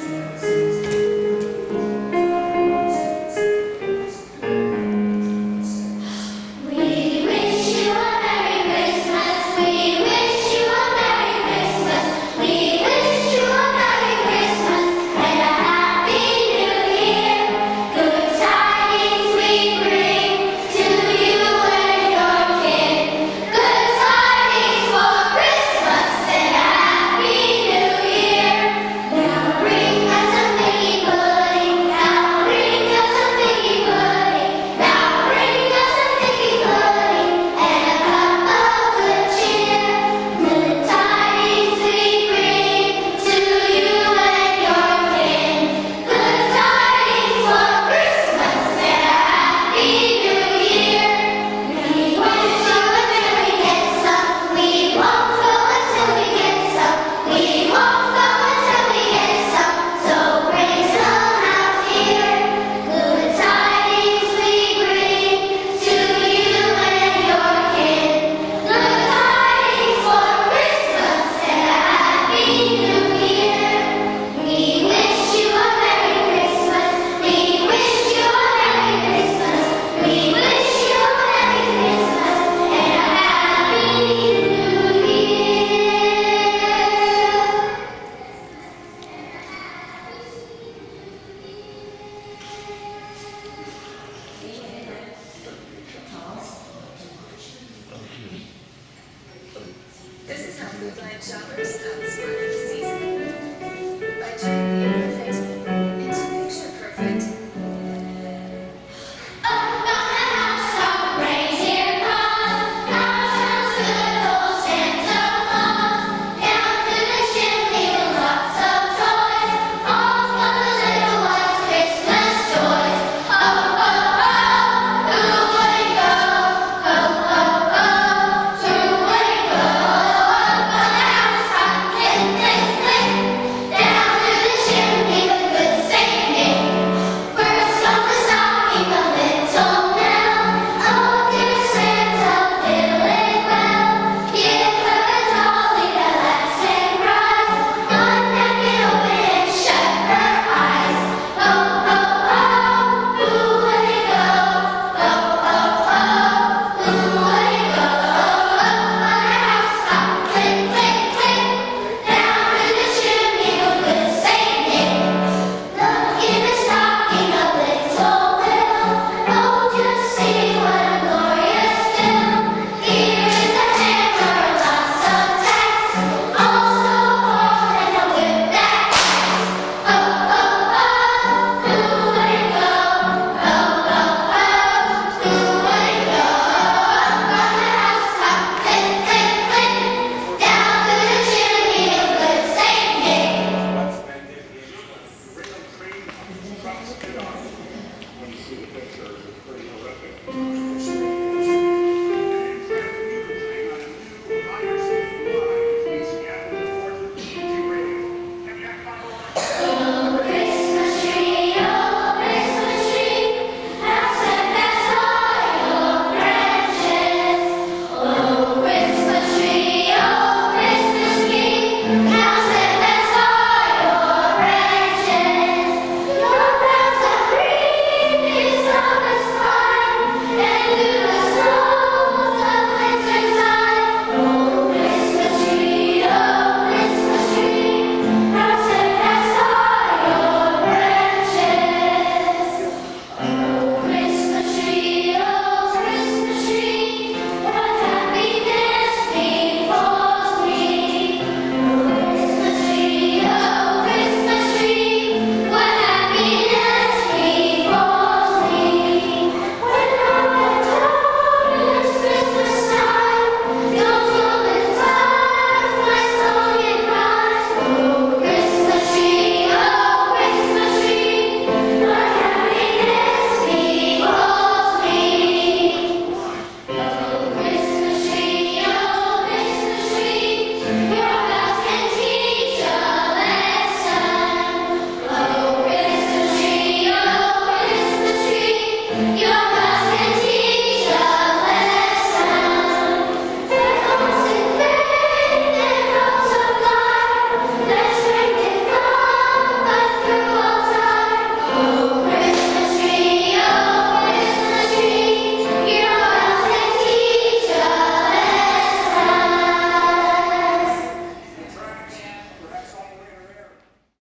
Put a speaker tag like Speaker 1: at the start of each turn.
Speaker 1: Sim. Blind